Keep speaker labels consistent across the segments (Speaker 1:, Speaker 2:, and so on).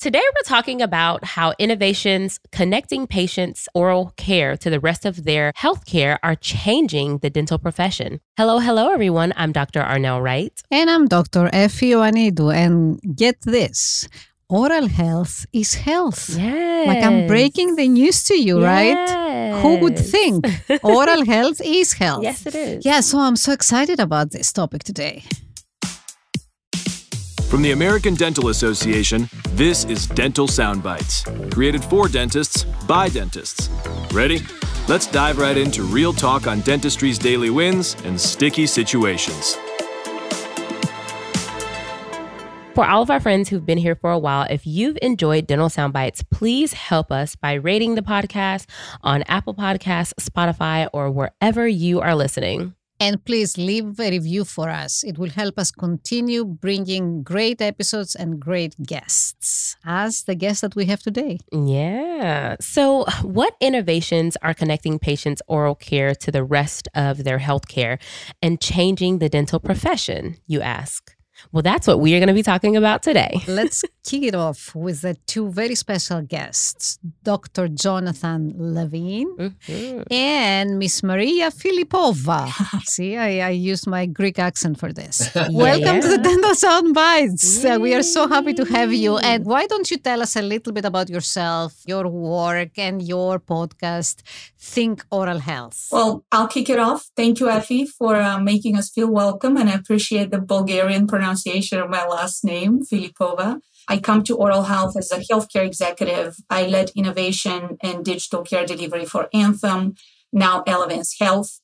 Speaker 1: Today, we're talking about how innovations connecting patients' oral care to the rest of their healthcare are changing the dental profession. Hello, hello, everyone. I'm Dr. Arnell Wright.
Speaker 2: And I'm Dr. Effie Ioannidou. And get this oral health is health.
Speaker 1: Yes.
Speaker 2: Like I'm breaking the news to you, right? Who would think oral health is health?
Speaker 1: Yes, it is.
Speaker 2: Yeah, so I'm so excited about this topic today.
Speaker 3: From the American Dental Association, this is Dental Sound Bites, created for dentists by dentists. Ready? Let's dive right into real talk on dentistry's daily wins and sticky situations.
Speaker 1: For all of our friends who've been here for a while, if you've enjoyed Dental Sound Bites, please help us by rating the podcast on Apple Podcasts, Spotify, or wherever you are listening.
Speaker 2: And please leave a review for us. It will help us continue bringing great episodes and great guests, as the guest that we have today.
Speaker 1: Yeah. So, what innovations are connecting patients' oral care to the rest of their healthcare and changing the dental profession, you ask? Well, that's what we are going to be talking about today.
Speaker 2: Let's kick it off with the two very special guests, Dr. Jonathan Levine
Speaker 1: Mhm.
Speaker 2: and Miss Mariya Filipova. See, I, I used my Greek accent for this. Welcome to the
Speaker 1: Yeah.
Speaker 2: Dental Sound Bites. Uh, we are so happy to have you. And why don't you tell us a little bit about yourself, your work, and your podcast, Think Oral Health?
Speaker 4: Well, I'll kick it off. Thank you, Effie, for uh, making us feel welcome. And I appreciate the Bulgarian pronunciation of my last name, Filipova. I come to oral health as a healthcare executive. I led innovation and digital care delivery for Anthem, now Elevance Health.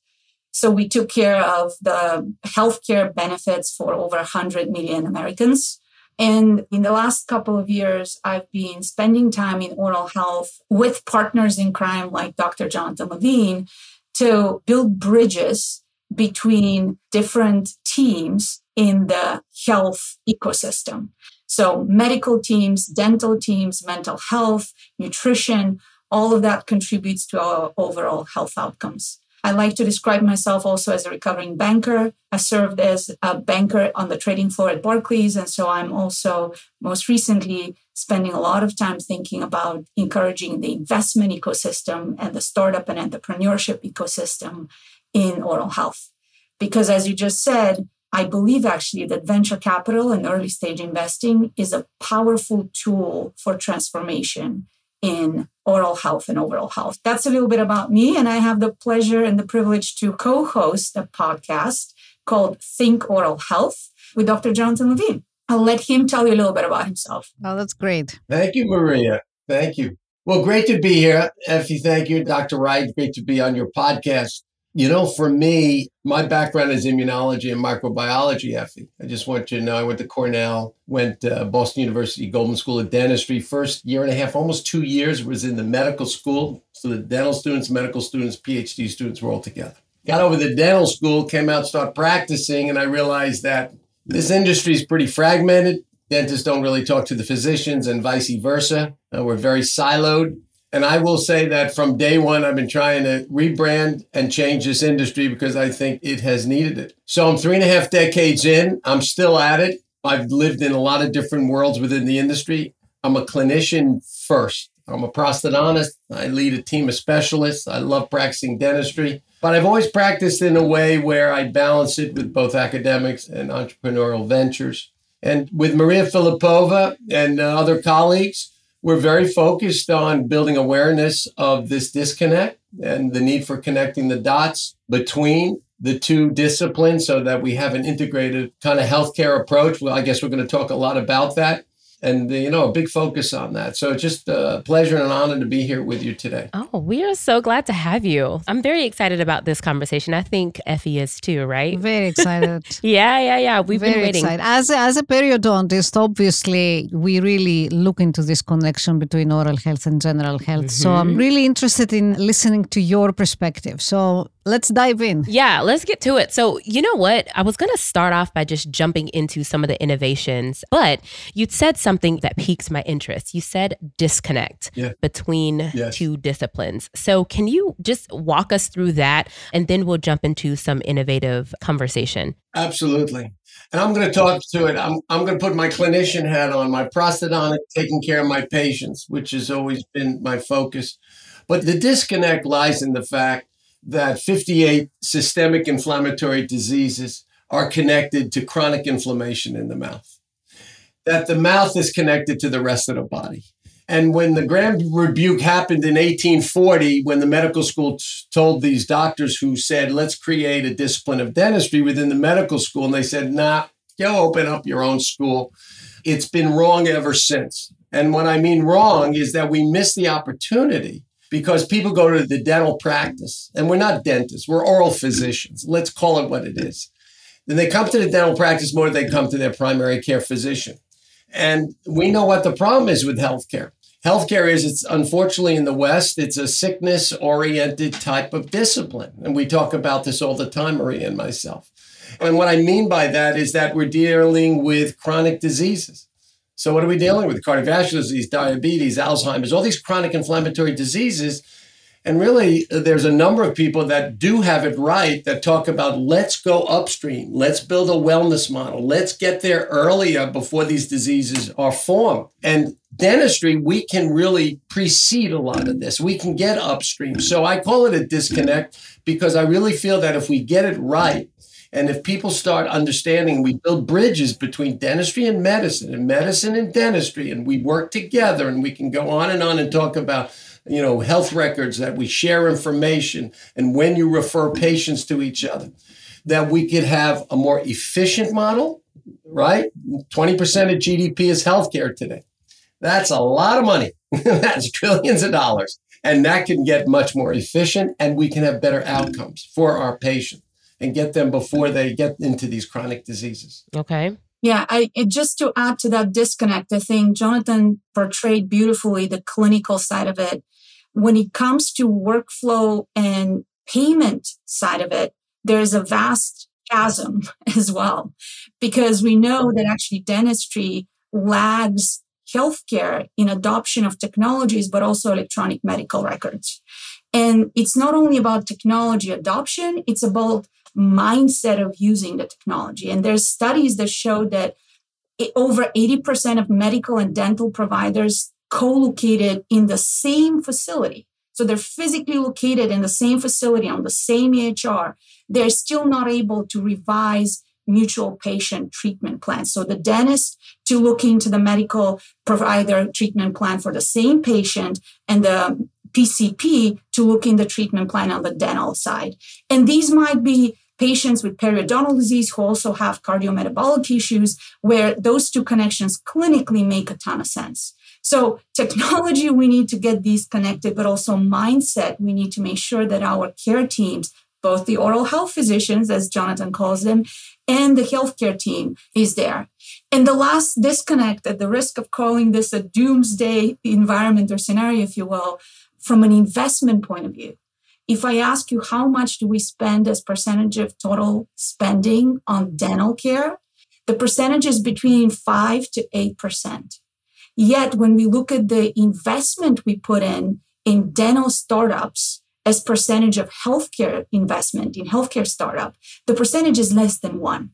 Speaker 4: So we took care of the healthcare benefits for over 100 million Americans. And in the last couple of years, I've been spending time in oral health with partners in crime like Dr. Jonathan Levine to build bridges between different teams in the health ecosystem. So, medical teams, dental teams, mental health, nutrition, all of that contributes to our overall health outcomes. I like to describe myself also as a recovering banker. I served as a banker on the trading floor at Barclays. And so I'm also most recently spending a lot of time thinking about encouraging the investment ecosystem and the startup and entrepreneurship ecosystem in oral health. Because as you just said, I believe actually that venture capital and early stage investing is a powerful tool for transformation in oral health and overall health. That's a little bit about me. And I have the pleasure and the privilege to co host a podcast called Think Oral Health with Dr. Jonathan Levine. I'll let him tell you a little bit about himself.
Speaker 2: Oh, that's great.
Speaker 5: Thank you, Mariya. Thank you. Well, great to be here. Effie, thank you. Dr. Wright, great to be on your podcast. You know, for me, my background is immunology and microbiology, Effie. I just want you to know I went to Cornell, went to Boston University Goldman School of Dentistry. First year and a half, almost two years, was in the medical school. So the dental students, medical students, PhD students were all together. Got over the dental school, came out, started practicing, and I realized that this industry is pretty fragmented. Dentists don't really talk to the physicians and vice versa. Uh, we're very siloed. And I will say that from day one, I've been trying to rebrand and change this industry because I think it has needed it. So I'm three and a half decades in. I'm still at it. I've lived in a lot of different worlds within the industry. I'm a clinician first. I'm a prosthodontist. I lead a team of specialists. I love practicing dentistry. But I've always practiced in a way where I balance it with both academics and entrepreneurial ventures. And with Mariya Filipova and uh, other colleagues, we're very focused on building awareness of this disconnect and the need for connecting the dots between the two disciplines so that we have an integrated kind of healthcare approach. Well, I guess we're going to talk a lot about that. And, you know, a big focus on that. So it's just a pleasure and an honor to be here with you today.
Speaker 1: Oh, we are so glad to have you. I'm very excited about this conversation. I think Effie is too, right?
Speaker 2: Very excited.
Speaker 1: Yeah, yeah, yeah. We've
Speaker 2: Very
Speaker 1: been waiting.
Speaker 2: excited. As a, as a periodontist, obviously, we really look into this connection between oral health and general health. So
Speaker 1: Mm-hmm.
Speaker 2: I'm really interested in listening to your perspective. So let's dive in.
Speaker 1: Yeah, let's get to it. So, you know what? I was going to start off by just jumping into some of the innovations, but you'd said something that piques my interest. You said disconnect
Speaker 5: Yeah.
Speaker 1: between
Speaker 5: Yes.
Speaker 1: two disciplines. So, can you just walk us through that and then we'll jump into some innovative conversation?
Speaker 5: Absolutely. And I'm going to talk to it. I'm, I'm going to put my clinician hat on, my prosthodontic, taking care of my patients, which has always been my focus. But the disconnect lies in the fact that 58 systemic inflammatory diseases are connected to chronic inflammation in the mouth, that the mouth is connected to the rest of the body. And when the Grand Rebuke happened in 1840, when the medical school t- told these doctors who said, let's create a discipline of dentistry within the medical school, and they said, nah, go open up your own school. It's been wrong ever since. And what I mean wrong is that we miss the opportunity because people go to the dental practice, and we're not dentists, we're oral physicians. Let's call it what it is. Then they come to the dental practice more than they come to their primary care physician. And we know what the problem is with healthcare. Healthcare is, it's unfortunately in the West, it's a sickness oriented type of discipline. And we talk about this all the time, Mariya and myself. And what I mean by that is that we're dealing with chronic diseases. So, what are we dealing with? Cardiovascular disease, diabetes, Alzheimer's, all these chronic inflammatory diseases. And really, there's a number of people that do have it right that talk about let's go upstream, let's build a wellness model, let's get there earlier before these diseases are formed. And dentistry, we can really precede a lot of this. We can get upstream. So I call it a disconnect because I really feel that if we get it right, and if people start understanding, we build bridges between dentistry and medicine, and medicine and dentistry, and we work together, and we can go on and on and talk about you know, health records, that we share information, and when you refer patients to each other, that we could have a more efficient model, right? 20% of GDP is healthcare today. That's a lot of money. That's trillions of dollars. And that can get much more efficient, and we can have better outcomes for our patient and get them before they get into these chronic diseases.
Speaker 1: Okay.
Speaker 4: Yeah, I it, just to add to that disconnect, I think Jonathan portrayed beautifully the clinical side of it. When it comes to workflow and payment side of it, there's a vast chasm as well, because we know that actually dentistry lags healthcare in adoption of technologies, but also electronic medical records. And it's not only about technology adoption, it's about mindset of using the technology. And there's studies that show that over 80% of medical and dental providers co-located in the same facility. So they're physically located in the same facility on the same EHR. They're still not able to revise mutual patient treatment plans. So the dentist to look into the medical provider treatment plan for the same patient and the PCP to look in the treatment plan on the dental side. And these might be patients with periodontal disease who also have cardiometabolic issues where those two connections clinically make a ton of sense. So technology, we need to get these connected, but also mindset. We need to make sure that our care teams, both the oral health physicians, as Jonathan calls them, and the healthcare team is there. And the last disconnect, at the risk of calling this a doomsday environment or scenario, if you will, from an investment point of view. If I ask you how much do we spend as percentage of total spending on dental care, the percentage is between 5 to 8%. Yet when we look at the investment we put in in dental startups as percentage of healthcare investment in healthcare startup, the percentage is less than 1.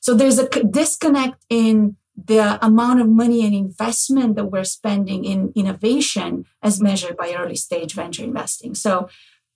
Speaker 4: So there's a disconnect in the amount of money and investment that we're spending in innovation as measured by early stage venture investing. So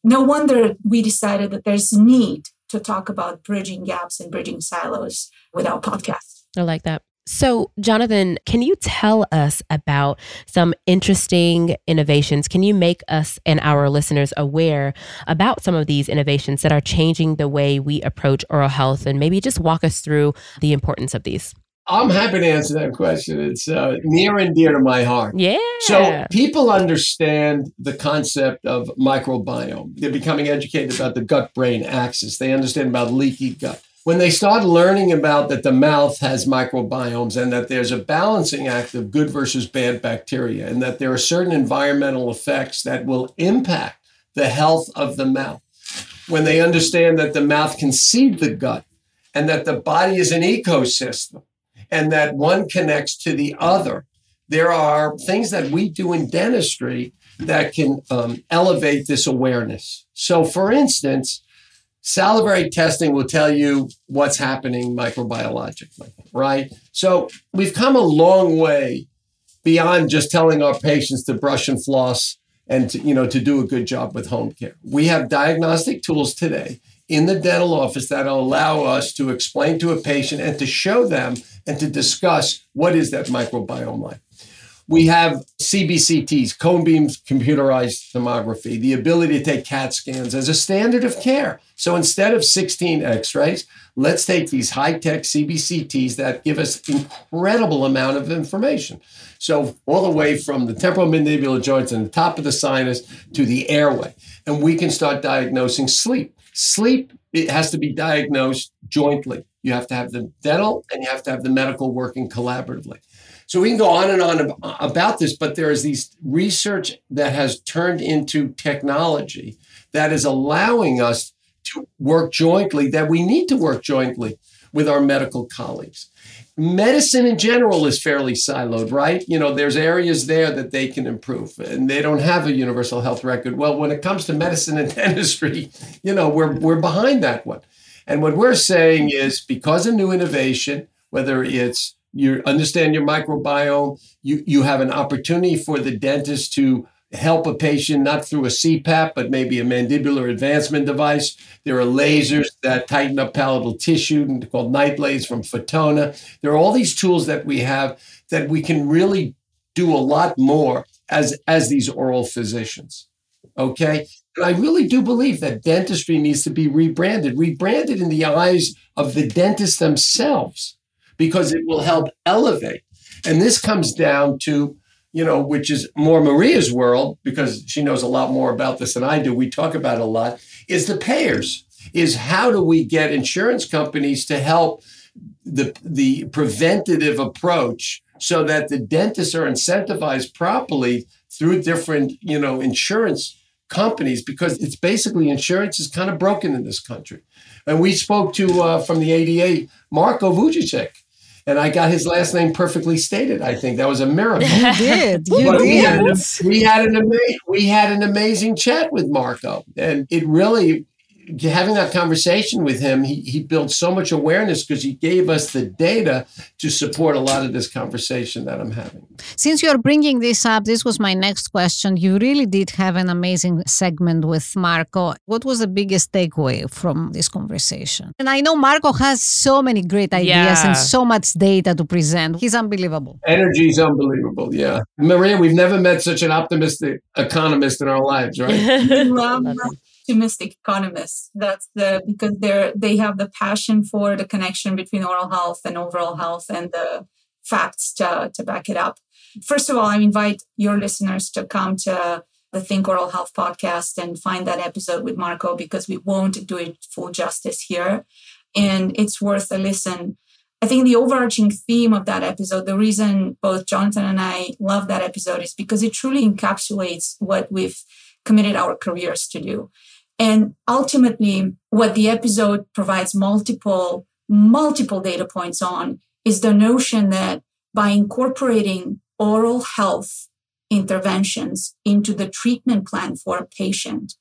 Speaker 4: no wonder we decided that there's a need to talk about bridging gaps and bridging silos with our podcast.
Speaker 1: I like that. So, Jonathan, can you tell us about some interesting innovations? Can you make us and our listeners aware about some of these innovations that are changing the way we approach oral health and maybe just walk us through the importance of these?
Speaker 5: I'm happy to answer that question. It's uh, near and dear to my heart.
Speaker 1: Yeah.
Speaker 5: So people understand the concept of microbiome. They're becoming educated about the gut brain axis. They understand about leaky gut. When they start learning about that the mouth has microbiomes and that there's a balancing act of good versus bad bacteria and that there are certain environmental effects that will impact the health of the mouth. When they understand that the mouth can seed the gut and that the body is an ecosystem and that one connects to the other. There are things that we do in dentistry that can um, elevate this awareness. So, for instance, salivary testing will tell you what's happening microbiologically, right? So, we've come a long way beyond just telling our patients to brush and floss and to, you know to do a good job with home care. We have diagnostic tools today in the dental office that allow us to explain to a patient and to show them and to discuss what is that microbiome like. We have CBCTs, cone beam computerized tomography, the ability to take CAT scans as a standard of care. So instead of 16 x rays, let's take these high tech CBCTs that give us incredible amount of information. So all the way from the temporomandibular joints and the top of the sinus to the airway. And we can start diagnosing sleep. Sleep, it has to be diagnosed jointly. You have to have the dental and you have to have the medical working collaboratively. So we can go on and on about this, but there is these research that has turned into technology that is allowing us to work jointly, that we need to work jointly with our medical colleagues. Medicine in general is fairly siloed, right? You know, there's areas there that they can improve, and they don't have a universal health record. Well, when it comes to medicine and dentistry, you know, we're we're behind that one. And what we're saying is because of new innovation, whether it's you understand your microbiome. You you have an opportunity for the dentist to help a patient not through a CPAP, but maybe a mandibular advancement device. There are lasers that tighten up palatal tissue called night NightLase from Fotona. There are all these tools that we have that we can really do a lot more as as these oral physicians. Okay. And I really do believe that dentistry needs to be rebranded, rebranded in the eyes of the dentists themselves because it will help elevate. And this comes down to, you know, which is more Mariya's world because she knows a lot more about this than I do. We talk about it a lot, is the payers, is how do we get insurance companies to help the, the preventative approach so that the dentists are incentivized properly through different, you know, insurance companies because it's basically insurance is kind of broken in this country. And we spoke to uh, from the ADA, Marko Vujicic, and I got his last name perfectly stated. I think that was a miracle.
Speaker 2: You did. You did.
Speaker 5: we had, an, we had an amazing we had an amazing chat with Marko, and it really having that conversation with him. He he built so much awareness because he gave us the data to support a lot of this conversation that I'm having.
Speaker 2: Since you're bringing this up, this was my next question. You really did have an amazing segment with Marko. What was the biggest takeaway from this conversation? And I know Marko has so many great ideas
Speaker 1: Yeah.
Speaker 2: and so much data to present. He's unbelievable.
Speaker 5: Energy is unbelievable. Yeah, Mariya, we've never met such an optimistic economist in our lives, right?
Speaker 4: optimistic economists. That's the because they're they have the passion for the connection between oral health and overall health and the facts to, to back it up. First of all, I invite your listeners to come to the Think Oral Health podcast and find that episode with Marko because we won't do it full justice here. And it's worth a listen. I think the overarching theme of that episode, the reason both Jonathan and I love that episode is because it truly encapsulates what we've committed our careers to do. And ultimately, what the episode provides multiple, multiple data points on is the notion that by incorporating oral health interventions into the treatment plan for a patient,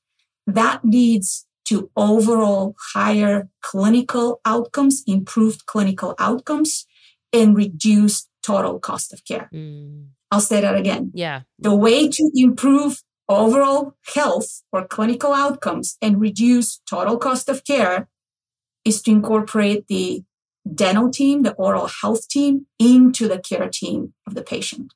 Speaker 4: that leads to overall higher clinical outcomes, improved clinical outcomes, and reduced total cost of care.
Speaker 1: Mm,
Speaker 4: I'll say that again.
Speaker 1: yeah.
Speaker 4: The way to improve overall health or clinical outcomes and reduce total cost of care is to incorporate the dental team, the oral health team, into the care team of the patient.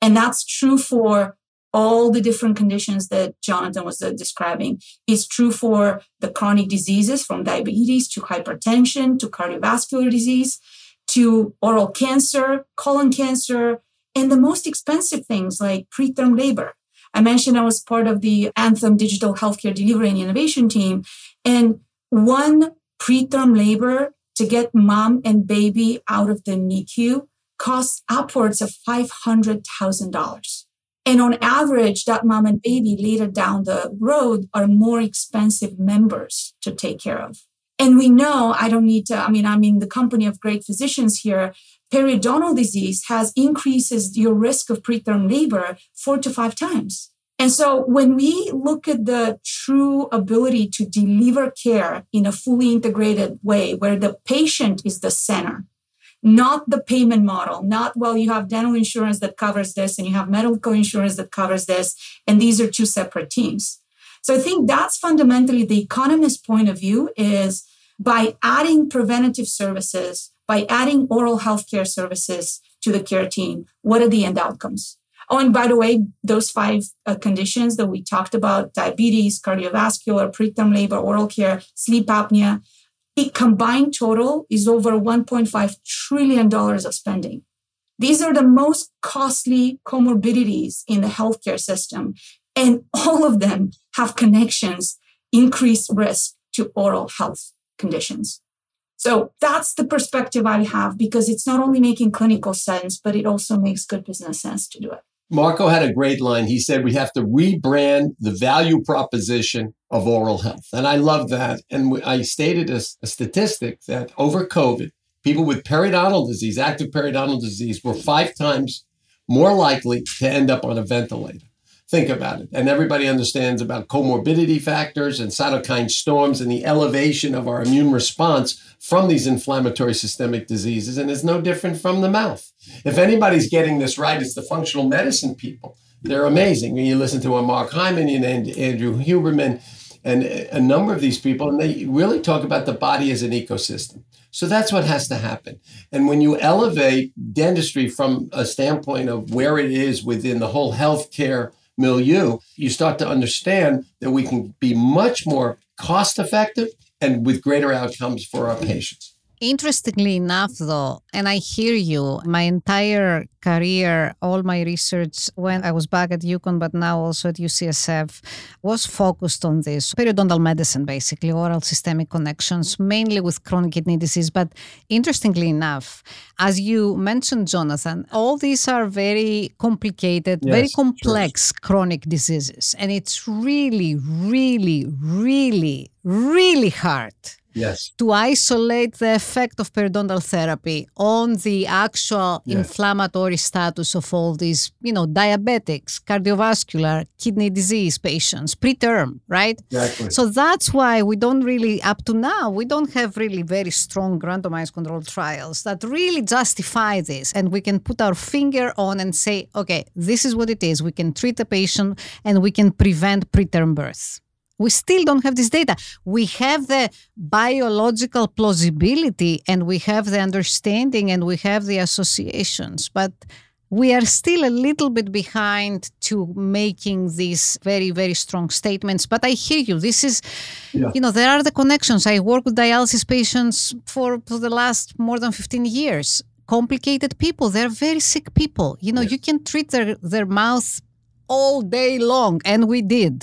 Speaker 4: And that's true for all the different conditions that Jonathan was uh, describing. It's true for the chronic diseases from diabetes to hypertension to cardiovascular disease to oral cancer, colon cancer, and the most expensive things like preterm labor. I mentioned I was part of the Anthem Digital Healthcare Delivery and Innovation team. And one preterm labor to get mom and baby out of the NICU costs upwards of $500,000. And on average, that mom and baby later down the road are more expensive members to take care of. And we know, I don't need to, I mean, I'm in the company of great physicians here, periodontal disease has increases your risk of preterm labor four to five times. And so when we look at the true ability to deliver care in a fully integrated way where the patient is the center, not the payment model, not, well, you have dental insurance that covers this and you have medical insurance that covers this, and these are two separate teams. So I think that's fundamentally the economist point of view is by adding preventative services, by adding oral health care services to the care team, what are the end outcomes? Oh, and by the way, those five uh, conditions that we talked about diabetes, cardiovascular, preterm labor, oral care, sleep apnea the combined total is over $1.5 trillion of spending. These are the most costly comorbidities in the healthcare system. And all of them have connections, increased risk to oral health conditions. So that's the perspective I have because it's not only making clinical sense, but it also makes good business sense to do it.
Speaker 5: Marko had a great line. He said, We have to rebrand the value proposition of oral health. And I love that. And I stated a, a statistic that over COVID, people with periodontal disease, active periodontal disease, were five times more likely to end up on a ventilator. Think about it. And everybody understands about comorbidity factors and cytokine storms and the elevation of our immune response from these inflammatory systemic diseases. And it's no different from the mouth. If anybody's getting this right, it's the functional medicine people. They're amazing. You listen to a Mark Hyman and Andrew Huberman and a number of these people, and they really talk about the body as an ecosystem. So that's what has to happen. And when you elevate dentistry from a standpoint of where it is within the whole healthcare milieu, you start to understand that we can be much more cost effective and with greater outcomes for our patients.
Speaker 2: Interestingly enough, though, and I hear you, my entire career, all my research when I was back at UConn, but now also at UCSF, was focused on this periodontal medicine, basically, oral systemic connections, mainly with chronic kidney disease. But interestingly enough, as you mentioned, Jonathan, all these are very complicated, yes, very complex chronic diseases. And it's really, really, really, really hard
Speaker 5: yes.
Speaker 2: to isolate the effect of periodontal therapy on the actual yes. inflammatory status of all these, you know, diabetics, cardiovascular, kidney disease patients, preterm, right?
Speaker 5: Exactly.
Speaker 2: So that's why we don't really, up to now, we don't have really very strong randomized controlled trials that really justify this. And we can put our finger on and say, okay, this is what it is. We can treat the patient and we can prevent preterm birth. We still don't have this data. We have the biological plausibility and we have the understanding and we have the associations, but we are still a little bit behind to making these very very strong statements. But i hear you. This is yeah. you know there are the connections. I work with dialysis patients for, for the last more than 15 years. Complicated people. They're very sick people. You know yes. you can treat their their mouth all day long and we did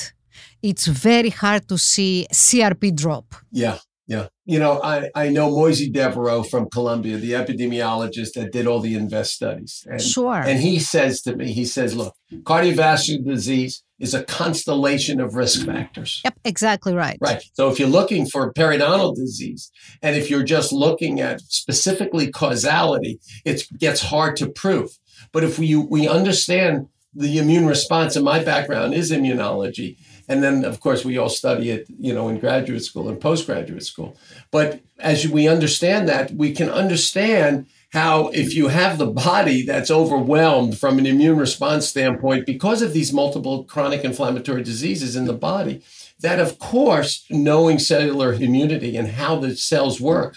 Speaker 2: it's very hard to see CRP drop.
Speaker 5: Yeah. Yeah. You know, I, I know Moïse Desvarieux from Columbia, the epidemiologist that did all the INVEST studies.
Speaker 2: And, sure.
Speaker 5: And he says to me, he says, look, cardiovascular disease is a constellation of risk factors.
Speaker 2: Yep, exactly right.
Speaker 5: Right. So if you're looking for periodontal disease, and if you're just looking at specifically causality, it gets hard to prove. But if we we understand the immune response, and my background is immunology, and then, of course, we all study it, you know, in graduate school and postgraduate school. But as we understand that, we can understand how if you have the body that's overwhelmed from an immune response standpoint because of these multiple chronic inflammatory diseases in the body, that of course, knowing cellular immunity and how the cells work,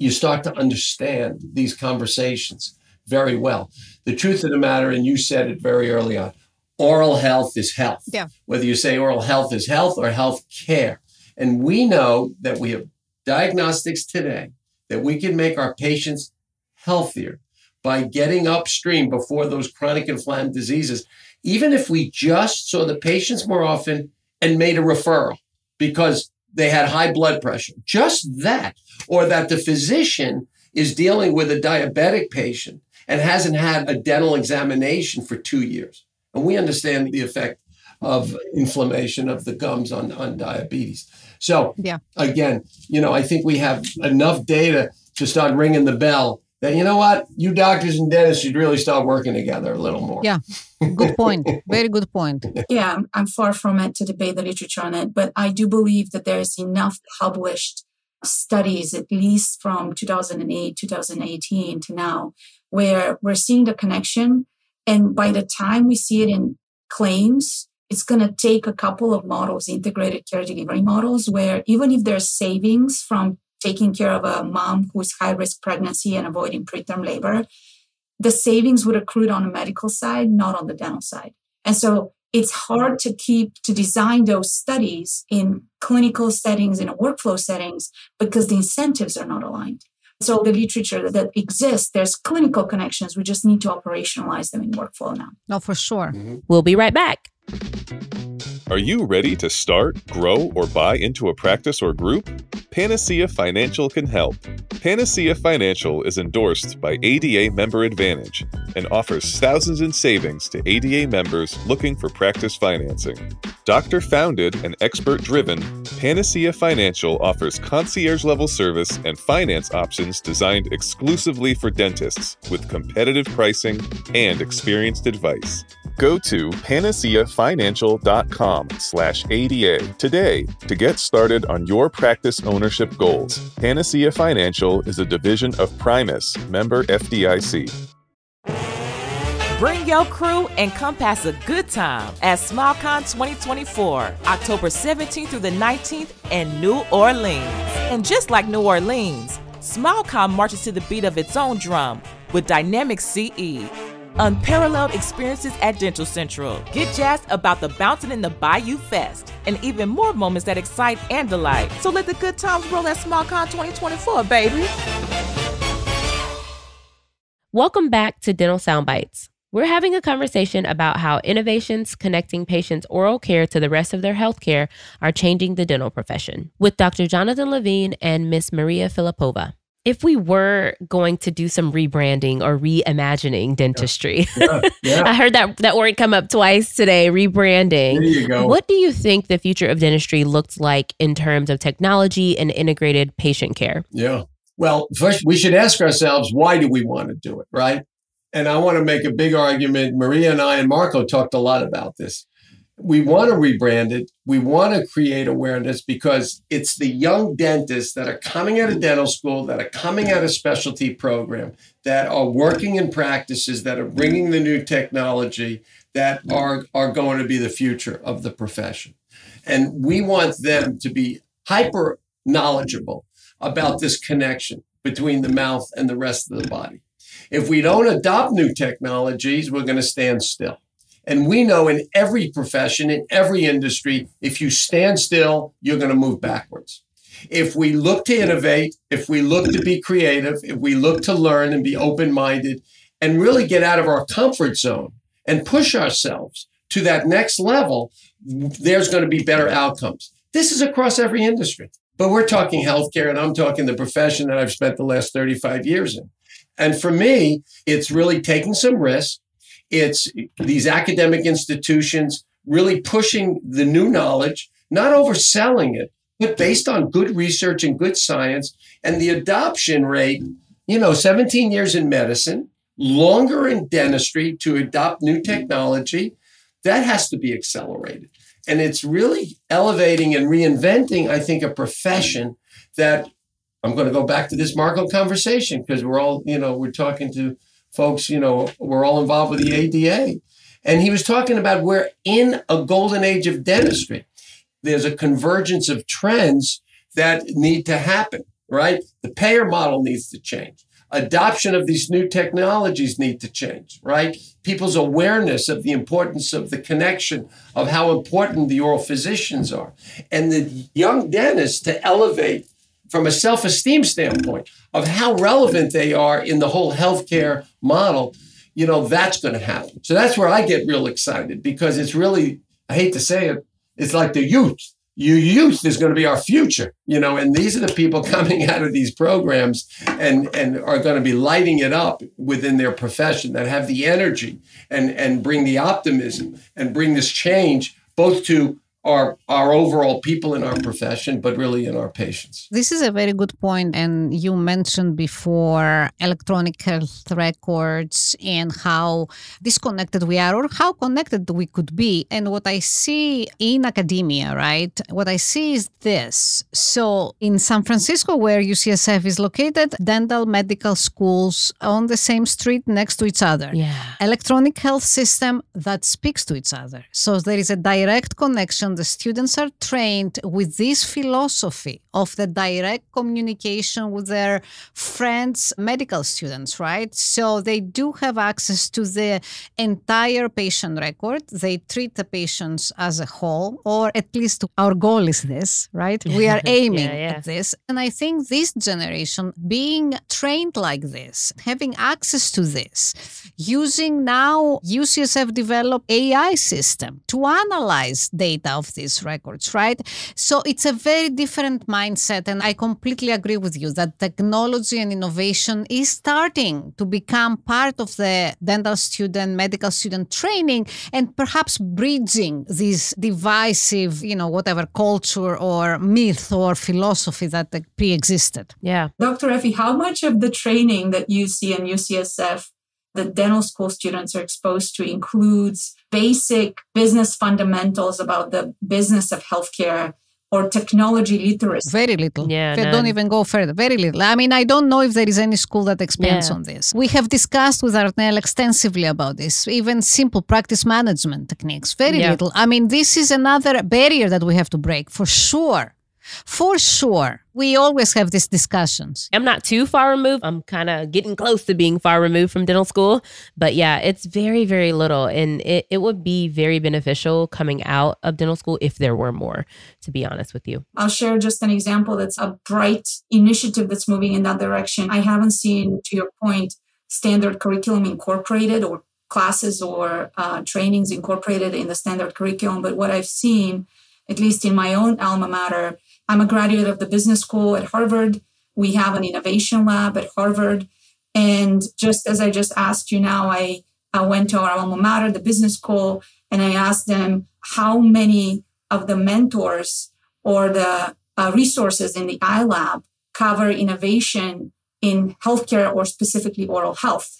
Speaker 5: you start to understand these conversations very well. The truth of the matter, and you said it very early on, oral health is health.
Speaker 2: Yeah.
Speaker 5: Whether you say oral health is health or health care. And we know that we have diagnostics today that we can make our patients healthier by getting upstream before those chronic inflamed diseases, even if we just saw the patients more often and made a referral because they had high blood pressure. Just that, or that the physician is dealing with a diabetic patient and hasn't had a dental examination for two years. And we understand the effect of inflammation of the gums on, on diabetes. So,
Speaker 2: yeah.
Speaker 5: again, you know, I think we have enough data to start ringing the bell that you know what, you doctors and dentists should really start working together a little more.
Speaker 2: Yeah, good point. Very good point.
Speaker 4: Yeah, I'm, I'm far from it to debate the literature on it, but I do believe that there is enough published studies, at least from 2008, 2018 to now, where we're seeing the connection. And by the time we see it in claims, it's going to take a couple of models, integrated care delivery models, where even if there's savings from taking care of a mom who's high risk pregnancy and avoiding preterm labor, the savings would accrue on the medical side, not on the dental side. And so it's hard to keep to design those studies in clinical settings in workflow settings because the incentives are not aligned so the literature that exists there's clinical connections. We just need to operationalize them in workflow now.
Speaker 2: No for sure.
Speaker 1: Mm-hmm. we'll be right back
Speaker 6: are you ready to start, grow, or buy into a practice or group? Panacea Financial can help. Panacea Financial is endorsed by ADA Member Advantage and offers thousands in savings to ADA members looking for practice financing. Doctor founded and expert driven, Panacea Financial offers concierge level service and finance options designed exclusively for dentists with competitive pricing and experienced advice. Go to panaceafinancial.com slash ADA today to get started on your practice ownership goals. Panacea Financial is a division of Primis, member FDIC.
Speaker 7: Bring your crew and come pass a good time at SmileCon 2024, October 17th through the 19th in New Orleans. And just like New Orleans, SmileCon marches to the beat of its own drum with Dynamic CE Unparalleled experiences at Dental Central. Get jazzed about the bouncing in the Bayou Fest and even more moments that excite and delight. So let the good times roll at SmileCon 2024, baby.
Speaker 1: Welcome back to Dental Soundbites. We're having a conversation about how innovations connecting patients' oral care to the rest of their healthcare are changing the dental profession with Dr. Jonathan Levine and Miss Mariya Filipova if we were going to do some rebranding or reimagining dentistry, yeah. Yeah, yeah. I heard that that word come up twice today. Rebranding.
Speaker 5: There you go.
Speaker 1: What do you think the future of dentistry looks like in terms of technology and integrated patient care?
Speaker 5: Yeah. Well, first we should ask ourselves why do we want to do it, right? And I want to make a big argument. Mariya and I and Marko talked a lot about this we want to rebrand it. We want to create awareness because it's the young dentists that are coming out of dental school, that are coming out of specialty program, that are working in practices, that are bringing the new technology, that are, are going to be the future of the profession. And we want them to be hyper knowledgeable about this connection between the mouth and the rest of the body. If we don't adopt new technologies, we're going to stand still. And we know in every profession, in every industry, if you stand still, you're going to move backwards. If we look to innovate, if we look to be creative, if we look to learn and be open minded and really get out of our comfort zone and push ourselves to that next level, there's going to be better outcomes. This is across every industry. But we're talking healthcare, and I'm talking the profession that I've spent the last 35 years in. And for me, it's really taking some risk, it's these academic institutions really pushing the new knowledge, not overselling it, but based on good research and good science. And the adoption rate, you know, 17 years in medicine, longer in dentistry to adopt new technology, that has to be accelerated. And it's really elevating and reinventing, I think, a profession that I'm going to go back to this Marko conversation because we're all, you know, we're talking to folks, you know, were all involved with the ADA. And he was talking about we're in a golden age of dentistry. There's a convergence of trends that need to happen, right? The payer model needs to change. Adoption of these new technologies need to change, right? People's awareness of the importance of the connection of how important the oral physicians are. And the young dentists to elevate from a self esteem standpoint of how relevant they are in the whole healthcare model, you know, that's going to happen. So that's where I get real excited because it's really, I hate to say it, it's like the youth. Your youth is going to be our future, you know, and these are the people coming out of these programs and, and are going to be lighting it up within their profession that have the energy and, and bring the optimism and bring this change both to our our overall people in our profession, but really in our patients.
Speaker 2: This is a very good point, and you mentioned before electronic health records and how disconnected we are, or how connected we could be. And what I see in academia, right? What I see is this. So in San Francisco, where UCSF is located, dental medical schools on the same street next to each other.
Speaker 1: Yeah.
Speaker 2: Electronic health system that speaks to each other. So there is a direct connection. The students are trained with this philosophy of the direct communication with their friends, medical students, right? So they do have access to the entire patient record. They treat the patients as a whole, or at least our goal is this, right? We are aiming
Speaker 1: Yeah, yeah.
Speaker 2: at this. And I think this generation being trained like this, having access to this, using now UCSF developed AI system to analyze data of these records, right? So it's a very different mindset. And I completely agree with you that technology and innovation is starting to become part of the dental student, medical student training, and perhaps bridging this divisive, you know, whatever culture or myth or philosophy that pre-existed.
Speaker 1: Yeah.
Speaker 4: Dr. Effie, how much of the training that you see in UCSF that dental school students are exposed to includes basic business fundamentals about the business of healthcare or technology literacy?
Speaker 2: Very little.
Speaker 1: Yeah,
Speaker 2: Okay,
Speaker 1: none.
Speaker 2: don't even go further. Very little. I mean, I don't know if there is any school that expands
Speaker 1: Yeah.
Speaker 2: on this. We have discussed with Arnell extensively about this, even simple practice management techniques. Very
Speaker 1: Yeah.
Speaker 2: little. I mean, this is another barrier that we have to break for sure. For sure. We always have these discussions.
Speaker 1: I'm not too far removed. I'm kind of getting close to being far removed from dental school. But yeah, it's very, very little. And it, it would be very beneficial coming out of dental school if there were more, to be honest with you.
Speaker 4: I'll share just an example that's a bright initiative that's moving in that direction. I haven't seen, to your point, standard curriculum incorporated or classes or uh, trainings incorporated in the standard curriculum. But what I've seen, at least in my own alma mater, I'm a graduate of the business school at Harvard. We have an innovation lab at Harvard. And just as I just asked you now, I, I went to our alma mater, the business school, and I asked them how many of the mentors or the uh, resources in the iLab cover innovation in healthcare or specifically oral health.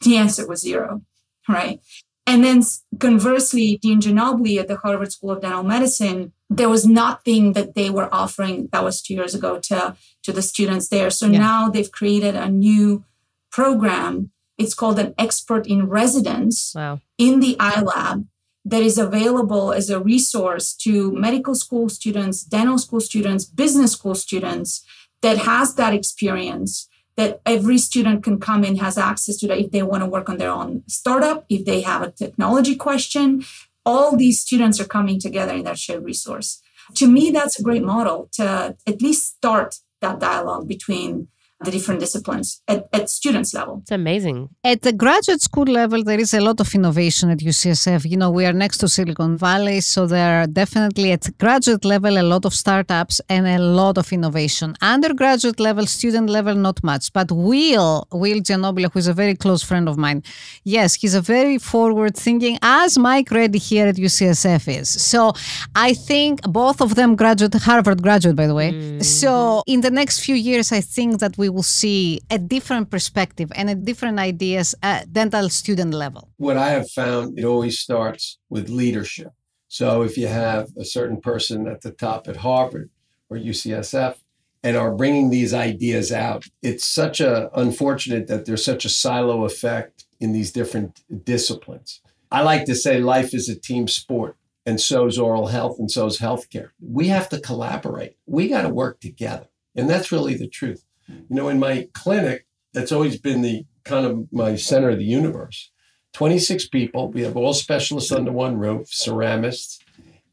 Speaker 4: The answer was zero, right? And then conversely, Dean Giannobile at the Harvard School of Dental Medicine, there was nothing that they were offering that was two years ago to, to the students there. So
Speaker 2: Yeah.
Speaker 4: now they've created a new program. It's called an expert in residence
Speaker 1: Wow.
Speaker 4: in the iLab that is available as a resource to medical school students, dental school students, business school students that has that experience that every student can come in has access to that if they want to work on their own startup, if they have a technology question. All these students are coming together in that shared resource. To me, that's a great model to at least start that dialogue between the different disciplines at, at students level.
Speaker 1: It's amazing.
Speaker 2: At the graduate school level, there is a lot of innovation at UCSF. You know, we are next to Silicon Valley, so there are definitely at graduate level a lot of startups and a lot of innovation. Undergraduate level, student level, not much. But Will, Will Giannobile, who is a very close friend of mine, yes, he's a very forward thinking, as Mike Reddy here at UCSF is. So I think both of them graduate, Harvard graduate, by the way. Mm-hmm. So in the next few years, I think that we will see a different perspective and a different ideas at dental student level.
Speaker 5: What I have found, it always starts with leadership. So if you have a certain person at the top at Harvard or UCSF and are bringing these ideas out, it's such a unfortunate that there's such a silo effect in these different disciplines. I like to say life is a team sport and so is oral health and so is healthcare. We have to collaborate. We got to work together. And that's really the truth. You know, in my clinic, that's always been the kind of my center of the universe. 26 people. We have all specialists under one roof, ceramists.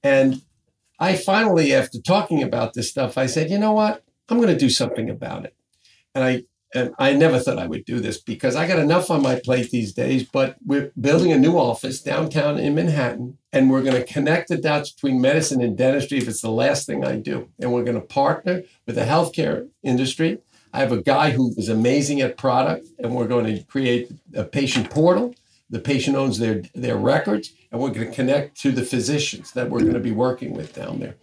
Speaker 5: And I finally, after talking about this stuff, I said, you know what? I'm going to do something about it. And I and I never thought I would do this because I got enough on my plate these days, but we're building a new office downtown in Manhattan, and we're going to connect the dots between medicine and dentistry if it's the last thing I do. And we're going to partner with the healthcare industry. I have a guy who is amazing at product, and we're going to create a patient portal the patient owns their their records, and we're going to connect to the physicians that we're going to be working with down there.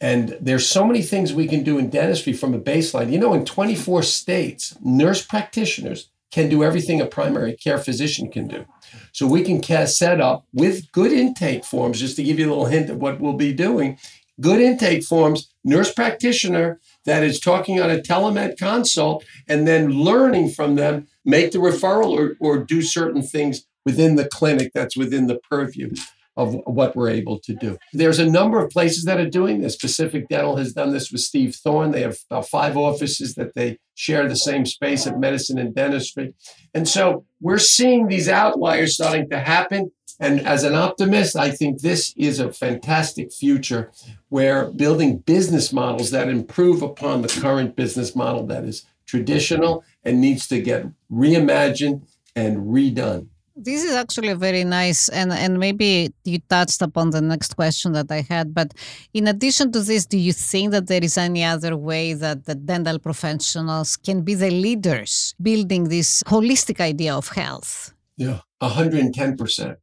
Speaker 5: And there's so many things we can do in dentistry from a baseline. You know, in 24 states, nurse practitioners can do everything a primary care physician can do. So we can set up with good intake forms, just to give you a little hint of what we'll be doing. Good intake forms, nurse practitioner that is talking on a telemed consult and then learning from them, make the referral or, or do certain things within the clinic that's within the purview of what we're able to do. There's a number of places that are doing this. Pacific Dental has done this with Steve Thorne. They have about five offices that they share the same space of medicine and dentistry. And so we're seeing these outliers starting to happen. And as an optimist, I think this is a fantastic future where building business models that improve upon the current business model that is traditional and needs to get reimagined and redone.
Speaker 2: This is actually very nice, and and maybe you touched upon the next question that I had. But in addition to this, do you think that there is any other way that the dental professionals can be the leaders building this holistic idea of health?
Speaker 5: Yeah, hundred and ten percent.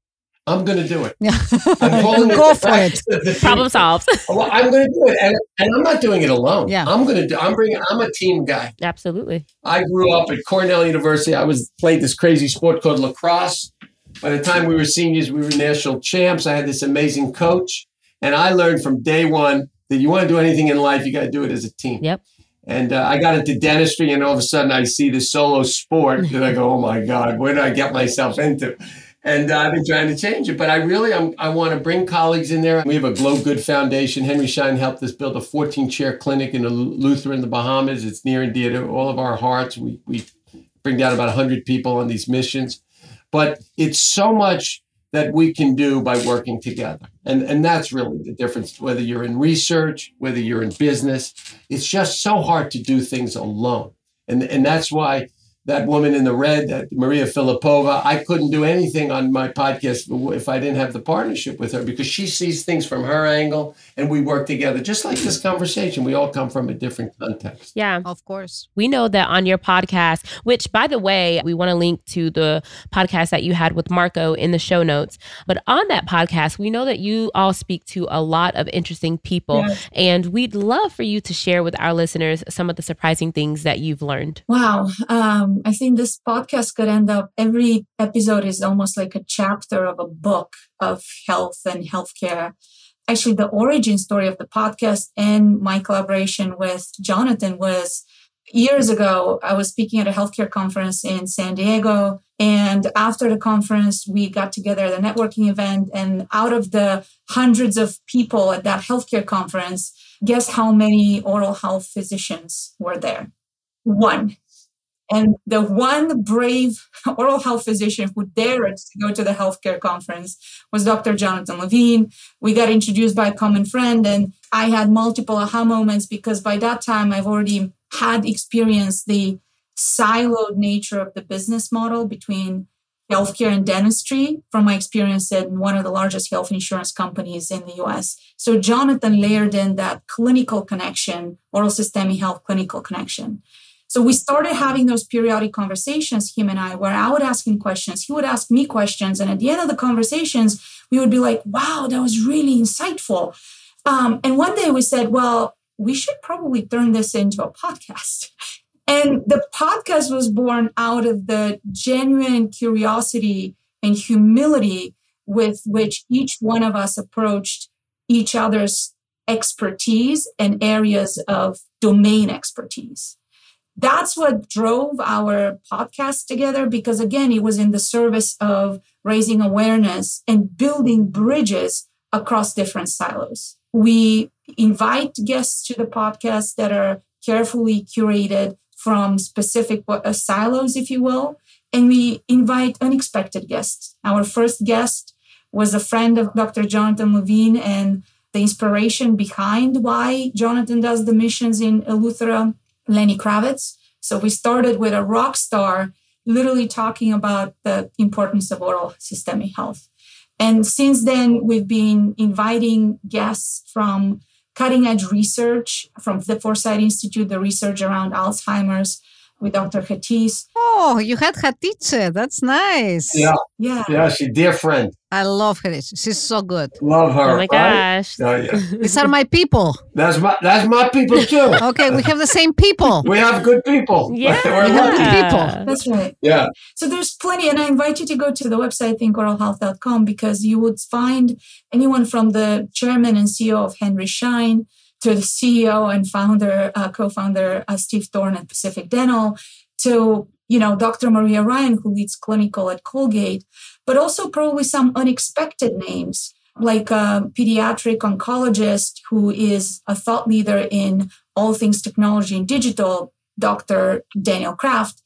Speaker 5: I'm going to do it.
Speaker 2: Yeah, go for it.
Speaker 1: Problem solved.
Speaker 5: well, I'm going to do it, and, and I'm not doing it alone.
Speaker 2: Yeah,
Speaker 5: I'm going to do. I'm bringing. I'm a team guy.
Speaker 1: Absolutely.
Speaker 5: I grew up at Cornell University. I was played this crazy sport called lacrosse. By the time we were seniors, we were national champs. I had this amazing coach, and I learned from day one that you want to do anything in life, you got to do it as a team.
Speaker 1: Yep.
Speaker 5: And uh, I got into dentistry, and all of a sudden, I see this solo sport, and I go, "Oh my God, where did I get myself into?" And I've been trying to change it. But I really, I'm, i want to bring colleagues in there. We have a Glo Good Foundation. Henry Schein helped us build a 14 chair clinic in Eleuthera in the Bahamas. It's near and dear to all of our hearts. We, we bring down about 100 people on these missions. But it's so much that we can do by working together. And, and that's really the difference, whether you're in research, whether you're in business. It's just so hard to do things alone. And, and that's why that woman in the red, that Mariya Filipova. I couldn't do anything on my podcast if I didn't have the partnership with her because she sees things from her angle and we work together. Just like this conversation, we all come from a different context.
Speaker 1: Yeah.
Speaker 2: Of course.
Speaker 1: We know that on your podcast, which by the way, we want to link to the podcast that you had with Marko in the show notes. But on that podcast, we know that you all speak to a lot of interesting people. Yes. And we'd love for you to share with our listeners some of the surprising things that you've learned.
Speaker 4: Wow. Um, I think this podcast could end up every episode is almost like a chapter of a book of health and healthcare. Actually, the origin story of the podcast and my collaboration with Jonathan was years ago. I was speaking at a healthcare conference in San Diego. And after the conference, we got together at a networking event. And out of the hundreds of people at that healthcare conference, guess how many oral health physicians were there? One. And the one brave oral health physician who dared to go to the healthcare conference was Dr. Jonathan Levine. We got introduced by a common friend, and I had multiple aha moments because by that time I've already had experienced the siloed nature of the business model between healthcare and dentistry from my experience at one of the largest health insurance companies in the US. So Jonathan layered in that clinical connection, oral systemic health clinical connection. So we started having those periodic conversations, him and I, where I would ask him questions, he would ask me questions. And at the end of the conversations, we would be like, wow, that was really insightful. Um, and one day we said, well, we should probably turn this into a podcast. And the podcast was born out of the genuine curiosity and humility with which each one of us approached each other's expertise and areas of domain expertise that's what drove our podcast together because again it was in the service of raising awareness and building bridges across different silos. We invite guests to the podcast that are carefully curated from specific uh, silos if you will and we invite unexpected guests. Our first guest was a friend of dr jonathan levine and the inspiration behind why jonathan does the missions in eleuthera Lenny Kravitz. So we started with a rock star, literally talking about the importance of oral systemic health. And since then, we've been inviting guests from cutting edge research from the Forsyth Institute, the research around Alzheimer's, with Dr. Hatice.
Speaker 2: Oh, you had Hatice. That's nice.
Speaker 5: Yeah,
Speaker 4: Yeah.
Speaker 5: yeah, she's a dear friend.
Speaker 2: I love her. She's so good.
Speaker 5: Love her.
Speaker 1: Oh my
Speaker 5: right?
Speaker 1: gosh.
Speaker 5: Oh, yeah.
Speaker 2: These are my people.
Speaker 5: That's my that's my people too.
Speaker 2: Okay, we have the same people.
Speaker 5: We have good people.
Speaker 1: Yeah.
Speaker 5: We're
Speaker 2: We have good people.
Speaker 4: That's right.
Speaker 5: Yeah.
Speaker 4: So there's plenty, and I invite you to go to the website thinkoralhealth.com because you would find anyone from the chairman and CEO of Henry Schein to the CEO and founder, uh, co-founder uh, Steve Thorne at Pacific Dental, to you know Dr. Maria Ryan who leads clinical at Colgate, but also probably some unexpected names like a pediatric oncologist who is a thought leader in all things technology and digital, Dr. Daniel Kraft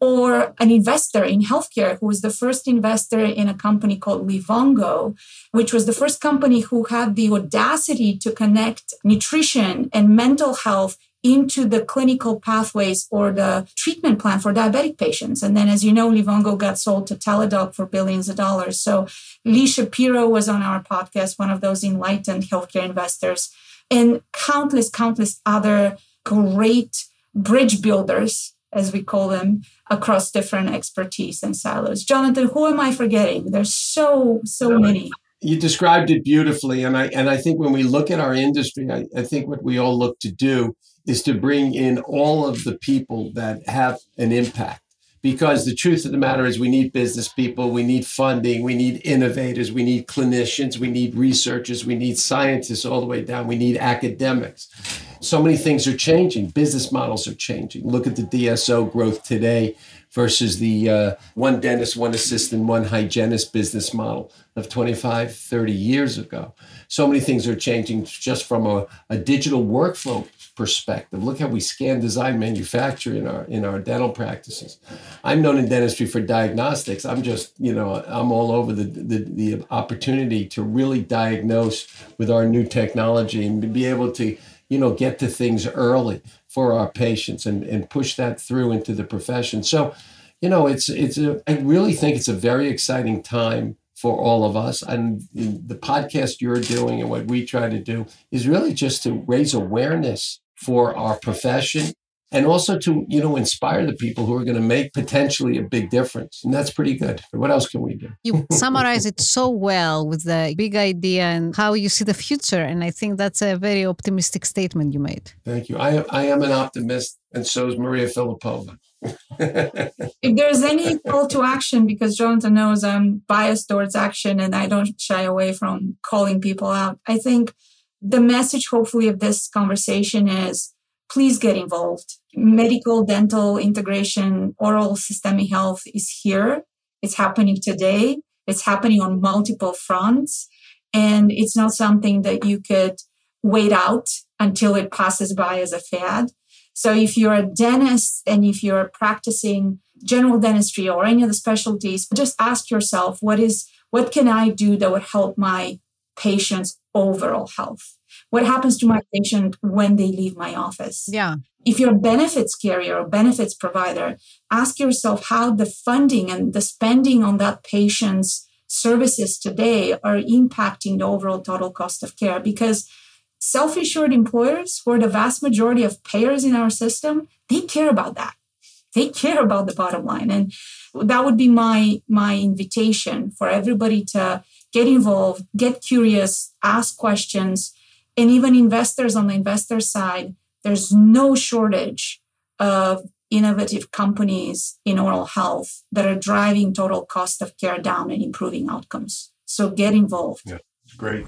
Speaker 4: or an investor in healthcare who was the first investor in a company called Livongo, which was the first company who had the audacity to connect nutrition and mental health into the clinical pathways or the treatment plan for diabetic patients. And then, as you know, Livongo got sold to Teladoc for billions of dollars. So Lee Shapiro was on our podcast, one of those enlightened healthcare investors, and countless, countless other great bridge builders as we call them, across different expertise and silos. Jonathan, who am I forgetting? There's so, so many.
Speaker 5: You described it beautifully. And I and I think when we look at our industry, I, I think what we all look to do is to bring in all of the people that have an impact. Because the truth of the matter is, we need business people, we need funding, we need innovators, we need clinicians, we need researchers, we need scientists all the way down, we need academics. So many things are changing. Business models are changing. Look at the DSO growth today versus the uh, one dentist, one assistant, one hygienist business model of 25, 30 years ago. So many things are changing just from a, a digital workflow perspective. Look how we scan, design, manufacture in our in our dental practices. I'm known in dentistry for diagnostics. I'm just, you know, I'm all over the the, the opportunity to really diagnose with our new technology and be able to, you know, get to things early for our patients and, and push that through into the profession. So, you know, it's it's a I really think it's a very exciting time for all of us. And the podcast you're doing and what we try to do is really just to raise awareness for our profession and also to, you know, inspire the people who are going to make potentially a big difference. And that's pretty good. What else can we do?
Speaker 2: You summarize it so well with the big idea and how you see the future. And I think that's a very optimistic statement you made.
Speaker 5: Thank you. I, I am an optimist, and so is Mariya Filipova.
Speaker 4: if there's any call to action, because Jonathan knows I'm biased towards action and I don't shy away from calling people out, I think the message, hopefully, of this conversation is please get involved. Medical, dental integration, oral systemic health is here. It's happening today. It's happening on multiple fronts. And it's not something that you could wait out until it passes by as a fad. So if you're a dentist and if you're practicing general dentistry or any of the specialties, just ask yourself what is what can I do that would help my patient's overall health? What happens to my patient when they leave my office?
Speaker 2: Yeah.
Speaker 4: If you're a benefits carrier or benefits provider, ask yourself how the funding and the spending on that patient's services today are impacting the overall total cost of care because self insured employers, who are the vast majority of payers in our system, they care about that. They care about the bottom line. And that would be my, my invitation for everybody to get involved, get curious, ask questions, and even investors on the investor side. There's no shortage of innovative companies in oral health that are driving total cost of care down and improving outcomes. So get involved.
Speaker 5: Yeah, great.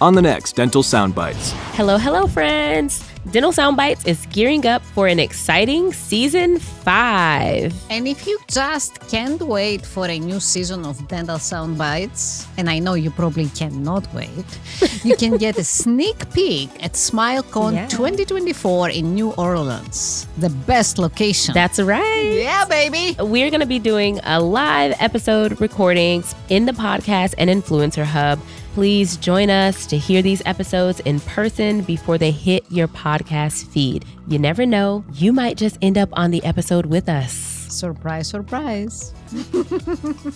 Speaker 3: On the next Dental Sound Bites.
Speaker 1: Hello, hello, friends. Dental Sound Bites is gearing up for an exciting season five.
Speaker 2: And if you just can't wait for a new season of Dental Sound Bites, and I know you probably cannot wait, you can get a sneak peek at SmileCon
Speaker 1: Yeah.
Speaker 2: 2024 in New Orleans, the best location.
Speaker 1: That's right.
Speaker 2: yeah, baby.
Speaker 1: We're going to be doing a live episode recordings in the podcast and influencer hub. Please join us to hear these episodes in person before they hit your podcast feed. You never know, you might just end up on the episode with us.
Speaker 2: Surprise, surprise.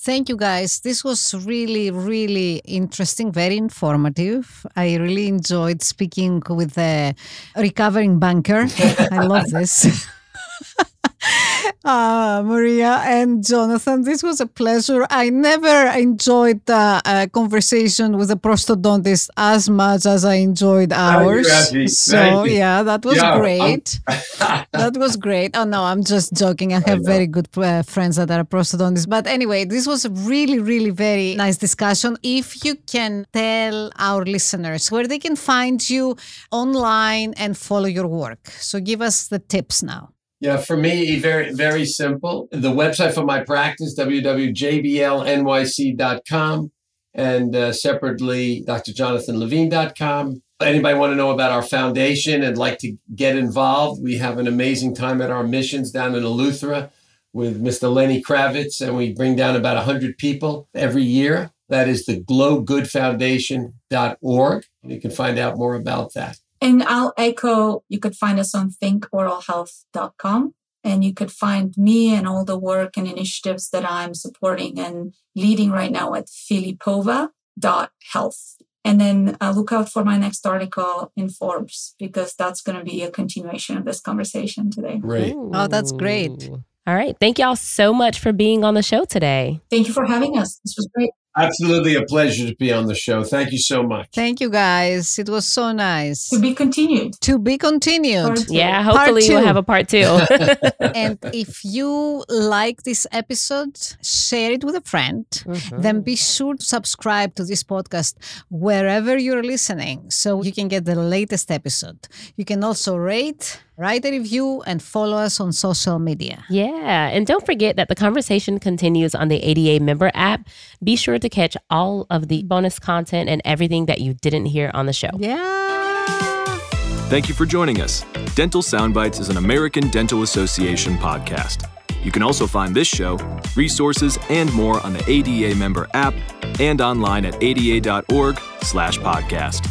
Speaker 2: Thank you, guys. This was really, really interesting, very informative. I really enjoyed speaking with a recovering banker. I love this. uh, Mariya and Jonathan, this was a pleasure. I never enjoyed uh, a conversation with a prosthodontist as much as I enjoyed ours.
Speaker 5: You,
Speaker 2: so, yeah, that was yeah, great. that was great. Oh, no, I'm just joking. I have I very good uh, friends that are prosthodontists. But anyway, this was a really, really very nice discussion. If you can tell our listeners where they can find you online and follow your work. So, give us the tips now.
Speaker 5: Yeah, for me, very, very simple. The website for my practice, www.jblnyc.com, and uh, separately, drjonathanlevine.com. Anybody want to know about our foundation and like to get involved? We have an amazing time at our missions down in Eleuthera with Mr. Lenny Kravitz, and we bring down about 100 people every year. That is the glogoodfoundation.org. You can find out more about that.
Speaker 4: And I'll echo, you could find us on thinkoralhealth.com and you could find me and all the work and initiatives that I'm supporting and leading right now at filipova.health. And then uh, look out for my next article in Forbes because that's going to be a continuation of this conversation today.
Speaker 5: Great.
Speaker 2: Oh, that's great.
Speaker 1: All right. Thank y'all so much for being on the show today.
Speaker 4: Thank you for having us. This was great.
Speaker 5: Absolutely a pleasure to be on the show. Thank you so much.
Speaker 2: Thank you, guys. It was so nice.
Speaker 4: To be continued.
Speaker 2: To be continued.
Speaker 1: Yeah, hopefully we'll have a part two.
Speaker 2: and if you like this episode, share it with a friend. Mm-hmm. Then be sure to subscribe to this podcast wherever you're listening so you can get the latest episode. You can also rate write a review, and follow us on social media.
Speaker 1: Yeah. And don't forget that the conversation continues on the ADA member app. Be sure to catch all of the bonus content and everything that you didn't hear on the show.
Speaker 2: Yeah.
Speaker 3: Thank you for joining us. Dental Sound Bites is an American Dental Association podcast. You can also find this show, resources, and more on the ADA member app and online at ada.org slash podcast.